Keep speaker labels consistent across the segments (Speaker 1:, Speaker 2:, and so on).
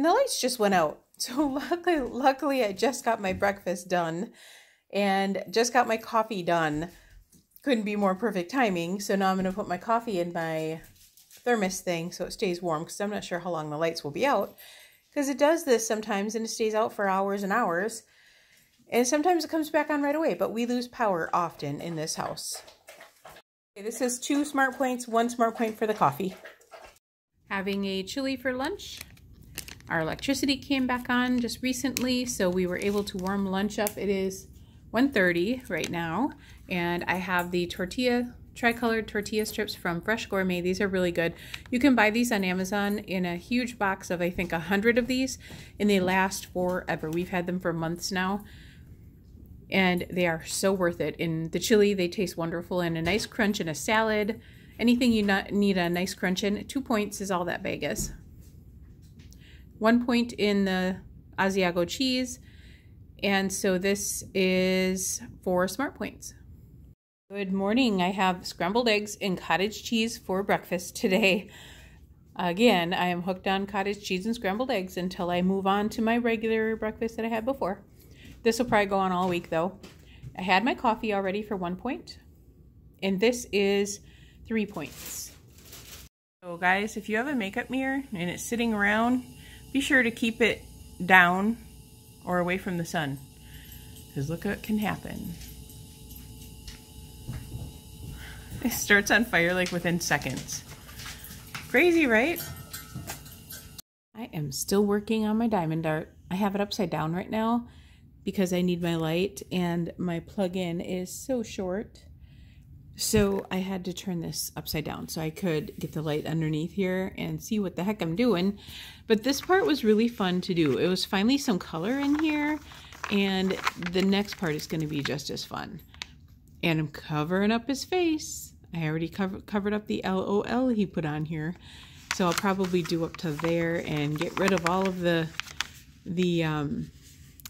Speaker 1: and the lights just went out. So luckily, luckily I just got my breakfast done and just got my coffee done. Couldn't be more perfect timing. So now I'm going to put my coffee in my thermos thing so it stays warm because I'm not sure how long the lights will be out. Because it does this sometimes and it stays out for hours and hours. And sometimes it comes back on right away, but we lose power often in this house. Okay, this is two smart points, one smart point for the coffee. Having a chili for lunch. Our electricity came back on just recently, so we were able to warm lunch up. It is 1.30 right now, and I have the tortilla, tricolored tortilla strips from Fresh Gourmet. These are really good. You can buy these on Amazon in a huge box of, I think, a 100 of these, and they last forever. We've had them for months now, and they are so worth it. In the chili, they taste wonderful, and a nice crunch in a salad. Anything you need a nice crunch in, two points is all that bag is one point in the Asiago cheese. And so this is four smart points. Good morning. I have scrambled eggs and cottage cheese for breakfast today. Again, I am hooked on cottage cheese and scrambled eggs until I move on to my regular breakfast that I had before. This will probably go on all week though. I had my coffee already for one point, and this is three points. So guys, if you have a makeup mirror and it's sitting around, be sure to keep it down or away from the sun. Because look what can happen. It starts on fire like within seconds. Crazy, right? I am still working on my diamond art. I have it upside down right now because I need my light and my plug-in is so short. So I had to turn this upside down so I could get the light underneath here and see what the heck I'm doing. But this part was really fun to do. It was finally some color in here and the next part is going to be just as fun. And I'm covering up his face. I already cover, covered up the LOL he put on here. So I'll probably do up to there and get rid of all of the the um,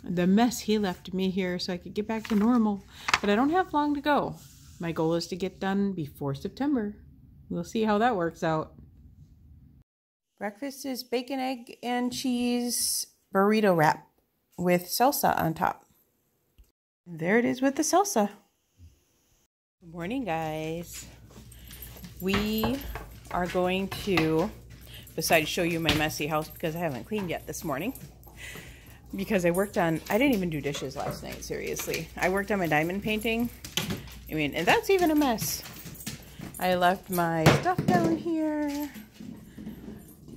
Speaker 1: the mess he left me here so I could get back to normal. But I don't have long to go. My goal is to get done before September. We'll see how that works out. Breakfast is bacon, egg, and cheese burrito wrap with salsa on top. There it is with the salsa. Good morning, guys. We are going to, besides show you my messy house because I haven't cleaned yet this morning, because I worked on, I didn't even do dishes last night, seriously. I worked on my diamond painting I mean, and that's even a mess. I left my stuff down here.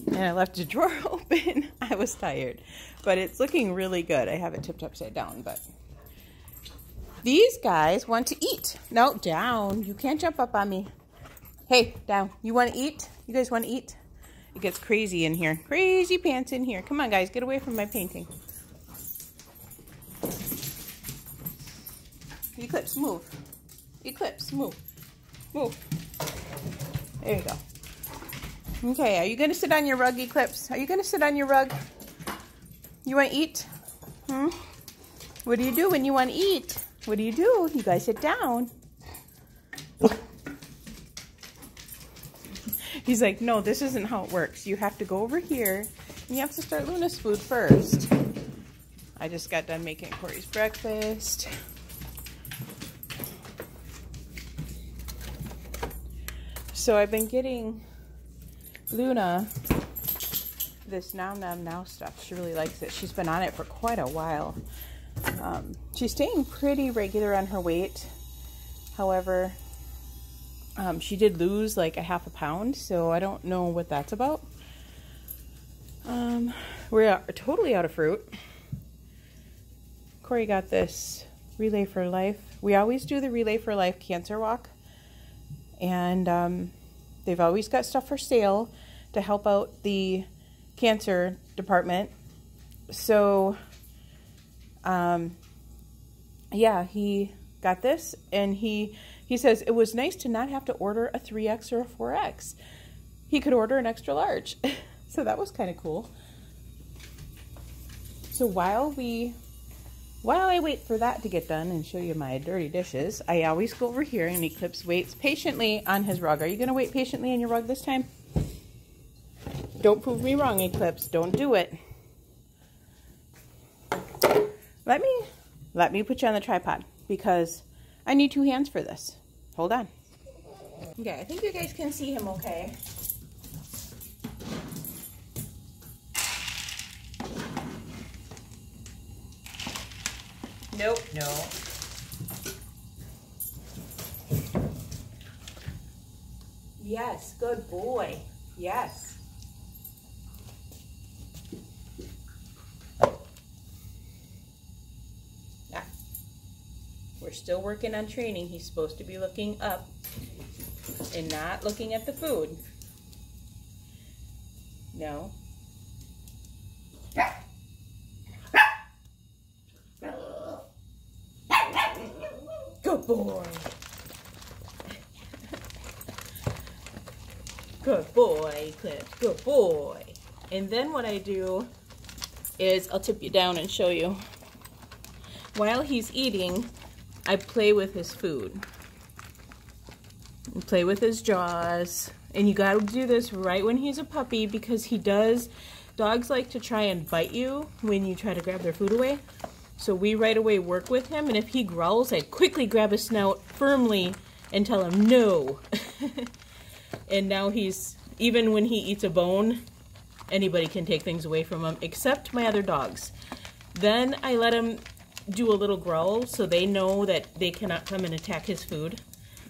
Speaker 1: And I left a drawer open. I was tired. But it's looking really good. I have it tipped upside down, but... These guys want to eat. No, down. You can't jump up on me. Hey, down. You want to eat? You guys want to eat? It gets crazy in here. Crazy pants in here. Come on, guys. Get away from my painting. Eclipse, move. Eclipse, move. Move. There you go. Okay, are you going to sit on your rug, Eclipse? Are you going to sit on your rug? You want to eat? Hmm? What do you do when you want to eat? What do you do? You guys sit down. He's like, no, this isn't how it works. You have to go over here and you have to start Luna's food first. I just got done making Corey's breakfast. So I've been getting Luna this Nom Nom Now stuff. She really likes it. She's been on it for quite a while. Um, she's staying pretty regular on her weight. However, um, she did lose like a half a pound, so I don't know what that's about. Um, we're totally out of fruit. Corey got this Relay for Life. We always do the Relay for Life cancer walk and um, they've always got stuff for sale to help out the cancer department. So, um, yeah, he got this, and he he says it was nice to not have to order a 3x or a 4x. He could order an extra large. so that was kind of cool. So while we while I wait for that to get done and show you my dirty dishes, I always go over here and Eclipse waits patiently on his rug. Are you going to wait patiently on your rug this time? Don't prove me wrong, Eclipse. Don't do it. Let me, let me put you on the tripod because I need two hands for this. Hold on. Okay, I think you guys can see him okay. Nope, no. Yes, good boy. Yes. Yeah. We're still working on training. He's supposed to be looking up and not looking at the food. No. Boy. Good boy, Cliff. Good boy. And then what I do is I'll tip you down and show you. While he's eating, I play with his food. And play with his jaws. And you gotta do this right when he's a puppy because he does, dogs like to try and bite you when you try to grab their food away. So we right away work with him, and if he growls, I quickly grab his snout firmly and tell him no. and now he's, even when he eats a bone, anybody can take things away from him except my other dogs. Then I let him do a little growl so they know that they cannot come and attack his food.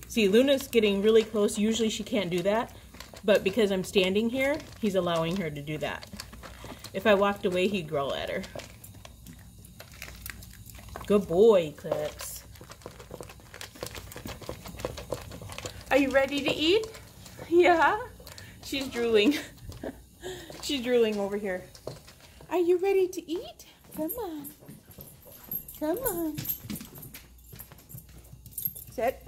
Speaker 1: See, Luna's getting really close. Usually she can't do that, but because I'm standing here, he's allowing her to do that. If I walked away, he'd growl at her. Good boy, Eclipse. Are you ready to eat? Yeah? She's drooling. She's drooling over here. Are you ready to eat? Come on. Come on. Sit.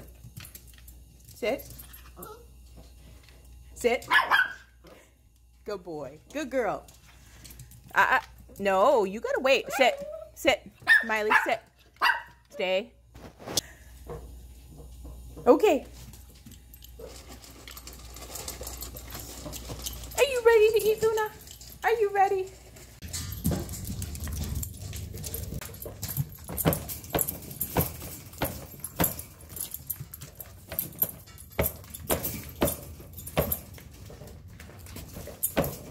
Speaker 1: Sit. Sit. Good boy. Good girl. Uh, uh, no, you gotta wait. Sit. Sit. Miley, sit. Stay. Okay. Are you ready to eat, Luna? Are you ready?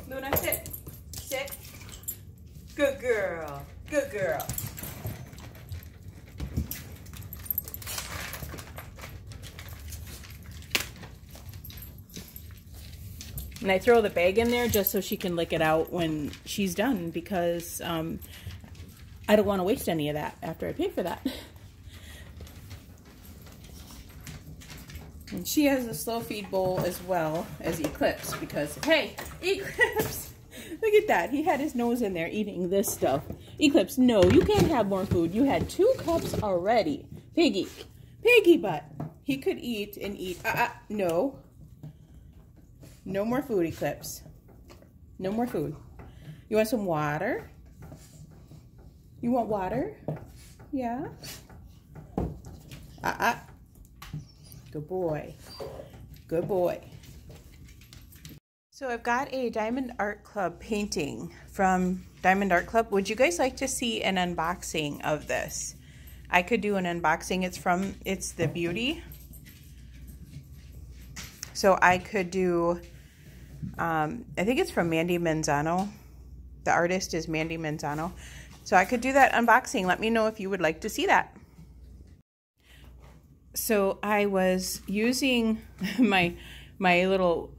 Speaker 1: Luna, sit. Sit. Good girl. Good girl. And I throw the bag in there just so she can lick it out when she's done because um, I don't want to waste any of that after I pay for that. And she has a slow feed bowl as well as Eclipse because, hey, Eclipse! Look at that. He had his nose in there eating this stuff. Eclipse, no, you can't have more food. You had two cups already. Piggy. Piggy butt. He could eat and eat. Uh, uh, no. No more food, Eclipse. No more food. You want some water? You want water? Yeah? Uh-uh. Good boy. Good boy. So I've got a Diamond Art Club painting from Diamond Art Club. Would you guys like to see an unboxing of this? I could do an unboxing. It's from, it's the Beauty. So I could do, um, I think it's from Mandy Manzano. The artist is Mandy Manzano. So I could do that unboxing. Let me know if you would like to see that. So I was using my my little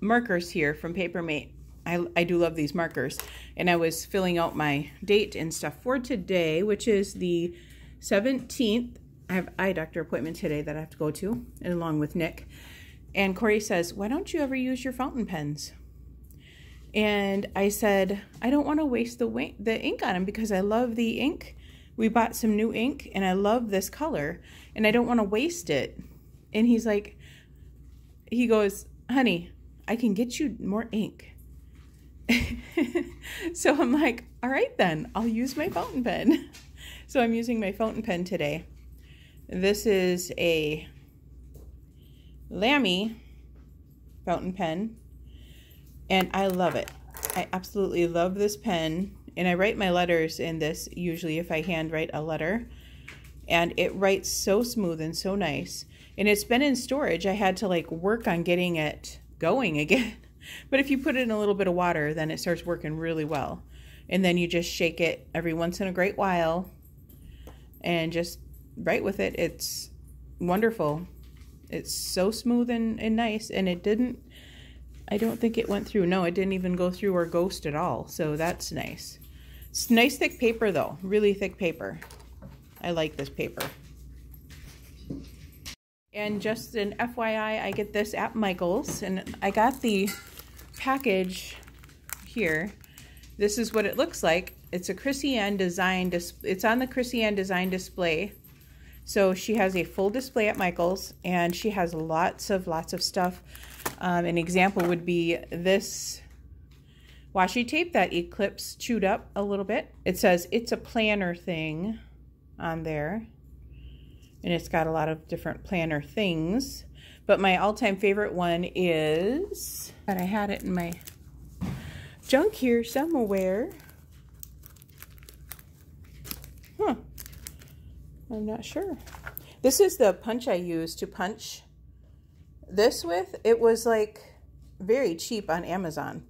Speaker 1: markers here from Papermate. I, I do love these markers. And I was filling out my date and stuff for today, which is the 17th. I have eye doctor appointment today that I have to go to, and along with Nick. And Corey says, why don't you ever use your fountain pens? And I said, I don't want to waste the, the ink on them because I love the ink. We bought some new ink and I love this color and I don't want to waste it. And he's like, he goes, honey, I can get you more ink. so I'm like, all right then, I'll use my fountain pen. So I'm using my fountain pen today. This is a Lamy fountain pen and I love it. I absolutely love this pen And I write my letters in this usually if I hand write a letter. And it writes so smooth and so nice. And it's been in storage. I had to like work on getting it going again. But if you put it in a little bit of water, then it starts working really well. And then you just shake it every once in a great while and just write with it. It's wonderful. It's so smooth and, and nice. And it didn't, I don't think it went through. No, it didn't even go through or ghost at all. So that's nice. It's nice thick paper though. Really thick paper. I like this paper. And just an FYI, I get this at Michael's and I got the package here. This is what it looks like. It's a Chrissy Ann design, it's on the Chrissy Ann design display. So she has a full display at Michael's and she has lots of, lots of stuff. Um, an example would be this washi tape that Eclipse chewed up a little bit. It says it's a planner thing on there and it's got a lot of different planner things. But my all-time favorite one is, and I had it in my junk here somewhere. I'm not sure. This is the punch I use to punch this with. It was like very cheap on Amazon.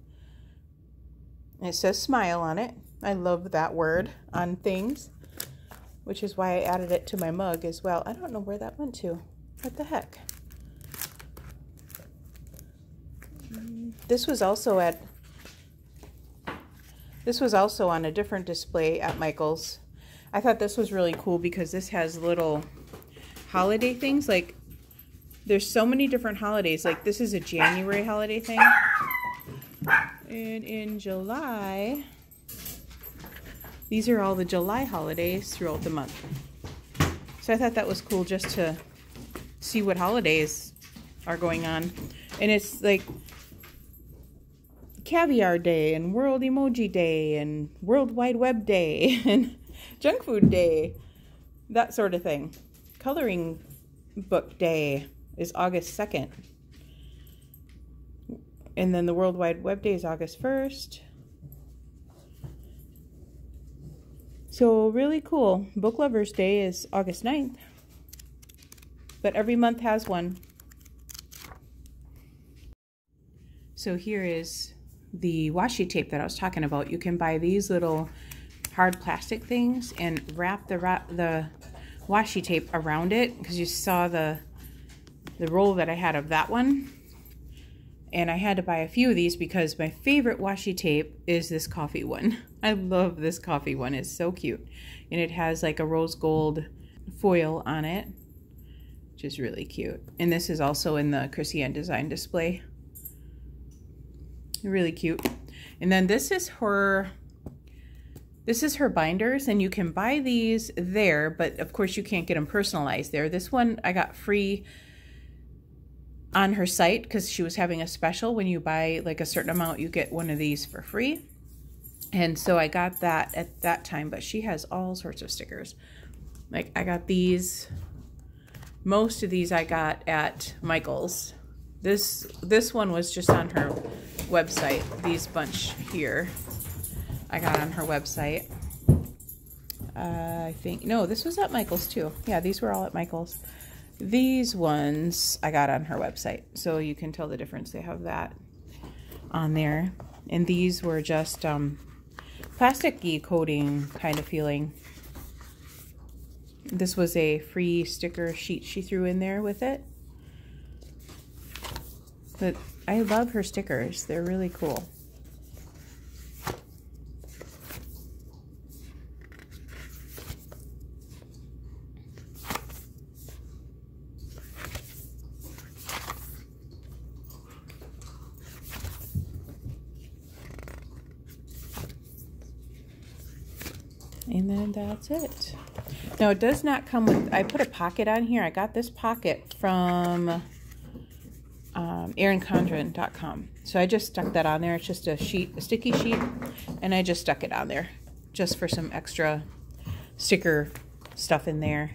Speaker 1: It says smile on it. I love that word on things which is why I added it to my mug as well. I don't know where that went to. What the heck? This was also at this was also on a different display at Michael's. I thought this was really cool because this has little holiday things. Like, there's so many different holidays. Like, this is a January holiday thing. And in July, these are all the July holidays throughout the month. So I thought that was cool just to see what holidays are going on. And it's like Caviar Day and World Emoji Day and World Wide Web Day and Junk Food Day, that sort of thing. Coloring Book Day is August 2nd. And then the World Wide Web Day is August 1st. So really cool. Book Lovers Day is August 9th. But every month has one. So here is the washi tape that I was talking about. You can buy these little hard plastic things and wrap the the washi tape around it because you saw the the roll that I had of that one. And I had to buy a few of these because my favorite washi tape is this coffee one. I love this coffee one. It's so cute. And it has like a rose gold foil on it, which is really cute. And this is also in the Chrissy Ann design display. Really cute. And then this is her this is her binders and you can buy these there, but of course you can't get them personalized there. This one I got free on her site because she was having a special. When you buy like a certain amount, you get one of these for free. And so I got that at that time, but she has all sorts of stickers. Like I got these, most of these I got at Michael's. This, this one was just on her website. These bunch here I got on her website. Uh, I think, no, this was at Michael's too. Yeah, these were all at Michael's. These ones I got on her website. So you can tell the difference. They have that on there. And these were just um, plasticky coating kind of feeling. This was a free sticker sheet she threw in there with it. But I love her stickers. They're really cool. And then that's it. Now it does not come with, I put a pocket on here. I got this pocket from um, erincondren.com. So I just stuck that on there. It's just a sheet, a sticky sheet. And I just stuck it on there just for some extra sticker stuff in there.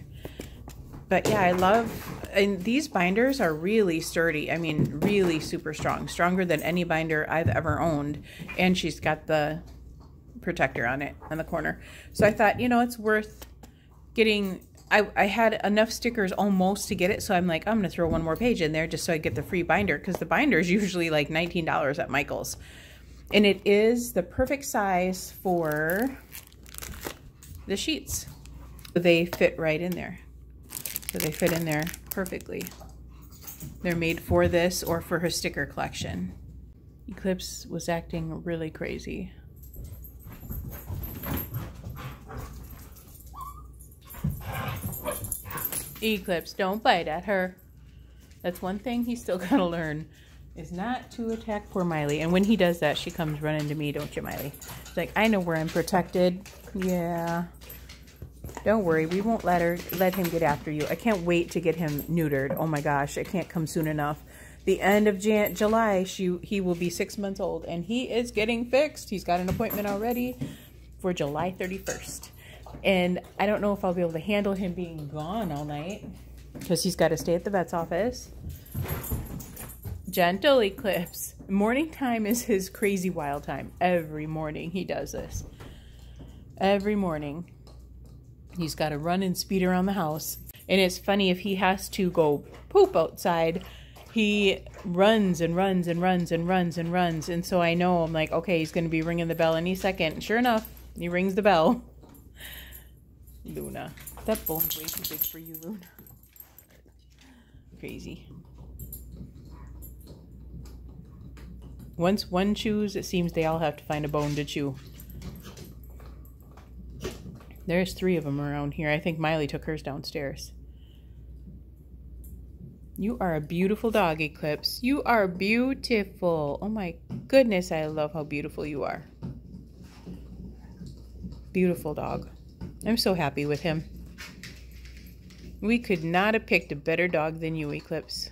Speaker 1: But yeah, I love, and these binders are really sturdy. I mean, really super strong. Stronger than any binder I've ever owned. And she's got the protector on it on the corner. So I thought, you know, it's worth getting I, I had enough stickers almost to get it, so I'm like, I'm gonna throw one more page in there just so I get the free binder because the binder is usually like $19 at Michael's. And it is the perfect size for the sheets. They fit right in there. So they fit in there perfectly. They're made for this or for her sticker collection. Eclipse was acting really crazy. Eclipse, don't bite at her. That's one thing he's still got to learn is not to attack poor Miley. And when he does that, she comes running to me, don't you, Miley? Like, I know where I'm protected. Yeah. Don't worry, we won't let her let him get after you. I can't wait to get him neutered. Oh my gosh, it can't come soon enough. The end of Jan July, she he will be six months old, and he is getting fixed. He's got an appointment already for July 31st. And I don't know if I'll be able to handle him being gone all night because he's got to stay at the vet's office. Gentle eclipse. Morning time is his crazy wild time. Every morning he does this. Every morning. He's got to run and speed around the house. And it's funny if he has to go poop outside, he runs and runs and runs and runs and runs. And so I know I'm like, okay, he's going to be ringing the bell any second. Sure enough, he rings the bell. Luna. That bone's way too big for you, Luna. Crazy. Once one chews, it seems they all have to find a bone to chew. There's three of them around here. I think Miley took hers downstairs. You are a beautiful dog, Eclipse. You are beautiful. Oh my goodness, I love how beautiful you are. Beautiful dog. I'm so happy with him. We could not have picked a better dog than you, Eclipse.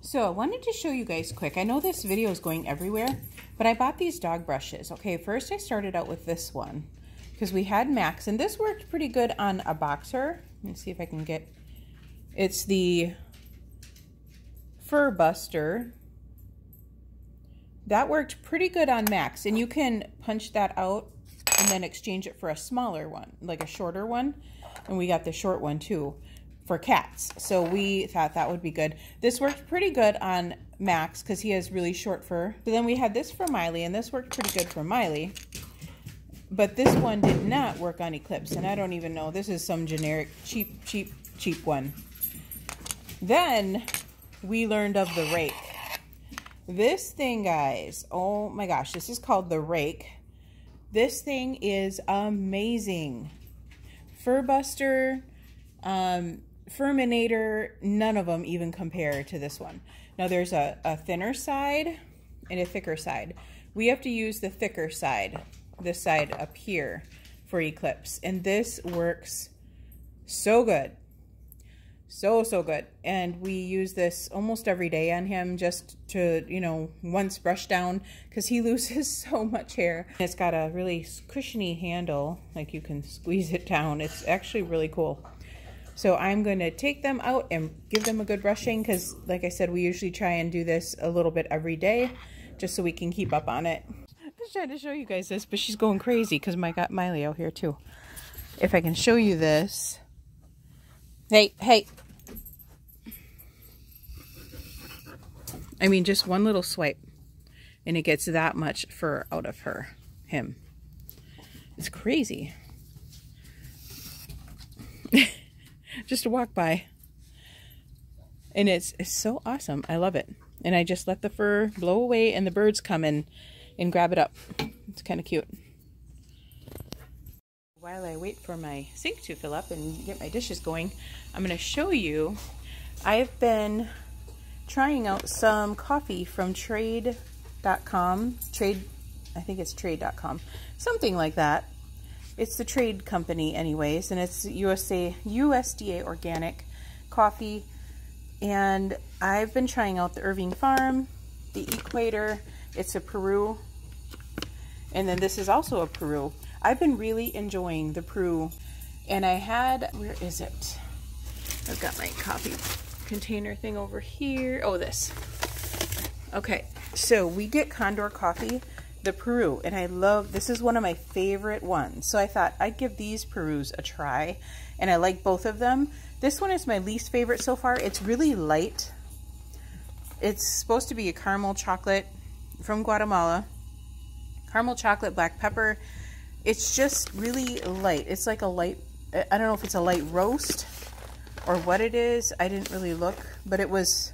Speaker 1: So I wanted to show you guys quick. I know this video is going everywhere, but I bought these dog brushes. Okay, first I started out with this one because we had Max, and this worked pretty good on a boxer. Let's see if I can get, it's the Fur Buster. That worked pretty good on Max, and you can punch that out and then exchange it for a smaller one, like a shorter one. And we got the short one too for cats. So we thought that would be good. This worked pretty good on Max because he has really short fur. But then we had this for Miley, and this worked pretty good for Miley. But this one did not work on Eclipse, and I don't even know. This is some generic, cheap, cheap, cheap one. Then we learned of the rake. This thing, guys, oh my gosh, this is called the rake. This thing is amazing. Furbuster, um, Furminator, none of them even compare to this one. Now there's a, a thinner side and a thicker side. We have to use the thicker side, this side up here for Eclipse. And this works so good so so good. And we use this almost every day on him just to you know once brush down because he loses so much hair. It's got a really cushiony handle like you can squeeze it down. It's actually really cool. So I'm going to take them out and give them a good brushing because like I said we usually try and do this a little bit every day just so we can keep up on it. I was trying to show you guys this but she's going crazy because I got Miley out here too. If I can show you this. Hey hey I mean, just one little swipe and it gets that much fur out of her, him. It's crazy. just to walk by. And it's, it's so awesome. I love it. And I just let the fur blow away and the birds come in and grab it up. It's kind of cute. While I wait for my sink to fill up and get my dishes going, I'm going to show you I've been trying out some coffee from trade.com. Trade, I think it's trade.com. Something like that. It's the trade company anyways, and it's USA, USDA organic coffee. And I've been trying out the Irving Farm, the Equator. It's a Peru. And then this is also a Peru. I've been really enjoying the Peru. And I had, where is it? I've got my coffee container thing over here. Oh, this. Okay, so we get Condor coffee the Peru, and I love, this is one of my favorite ones. So I thought I'd give these Perus a try, and I like both of them. This one is my least favorite so far. It's really light. It's supposed to be a caramel chocolate from Guatemala. Caramel chocolate, black pepper. It's just really light. It's like a light, I don't know if it's a light roast or what it is. I didn't really look, but it was,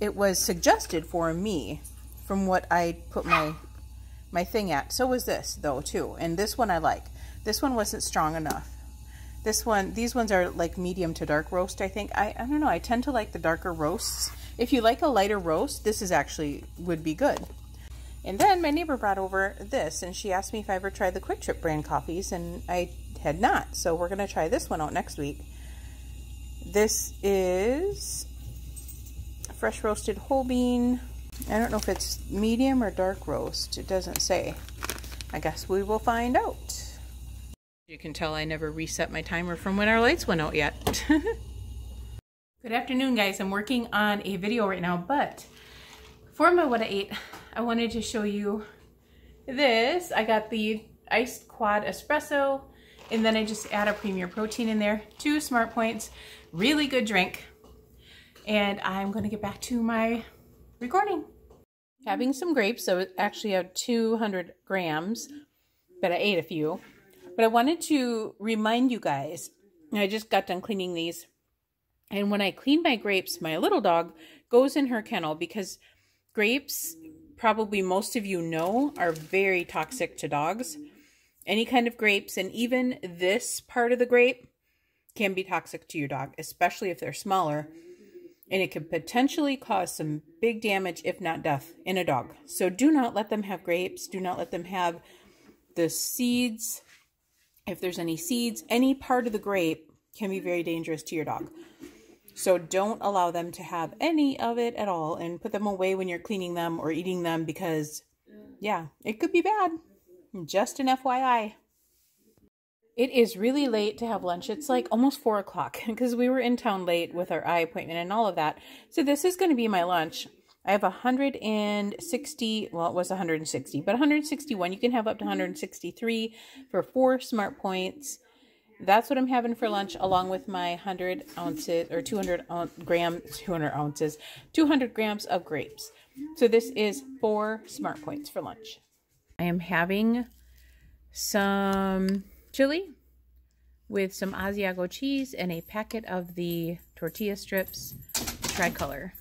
Speaker 1: it was suggested for me from what I put my my thing at. So was this though too. And this one I like. This one wasn't strong enough. This one, these ones are like medium to dark roast, I think. I, I don't know, I tend to like the darker roasts. If you like a lighter roast, this is actually, would be good. And then my neighbor brought over this and she asked me if I ever tried the Kwik Trip brand coffees and I had not. So we're gonna try this one out next week. This is fresh roasted whole bean I don't know if it's medium or dark roast. It doesn't say. I guess we will find out. You can tell I never reset my timer from when our lights went out yet. Good afternoon, guys. I'm working on a video right now, but for my what I ate, I wanted to show you this. I got the iced quad espresso, and then I just add a premier protein in there. Two smart points, really good drink. And I'm gonna get back to my recording. Having some grapes, so actually I have 200 grams, but I ate a few. But I wanted to remind you guys, I just got done cleaning these, and when I clean my grapes, my little dog goes in her kennel because grapes, probably most of you know, are very toxic to dogs. Any kind of grapes, and even this part of the grape can be toxic to your dog, especially if they're smaller and it can potentially cause some big damage, if not death, in a dog. So do not let them have grapes. Do not let them have the seeds. If there's any seeds, any part of the grape can be very dangerous to your dog. So don't allow them to have any of it at all and put them away when you're cleaning them or eating them because, yeah, it could be bad. Just an FYI. It is really late to have lunch. It's like almost four o'clock because we were in town late with our eye appointment and all of that. So this is going to be my lunch. I have 160, well, it was 160, but 161. You can have up to 163 for four smart points. That's what I'm having for lunch, along with my 100 ounces or 200 grams, 200 ounces, 200 grams of grapes. So this is four smart points for lunch. I am having some chili with some Asiago cheese and a packet of the tortilla strips tricolor.